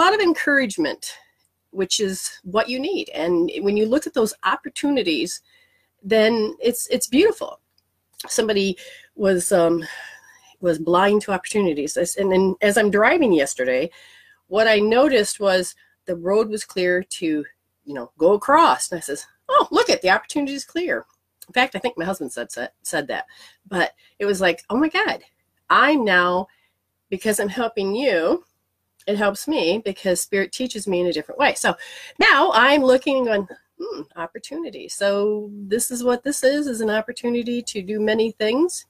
lot of encouragement, which is what you need. And when you look at those opportunities, then it's it's beautiful. Somebody was um, was blind to opportunities, and then as I'm driving yesterday, what I noticed was the road was clear to you know go across, and I says, "Oh, look at the opportunity is clear." In fact, I think my husband said said that, but it was like, "Oh my God, I'm now." because I'm helping you, it helps me because Spirit teaches me in a different way. So now I'm looking going, hmm, opportunity. So this is what this is, is an opportunity to do many things